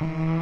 Mm-hmm.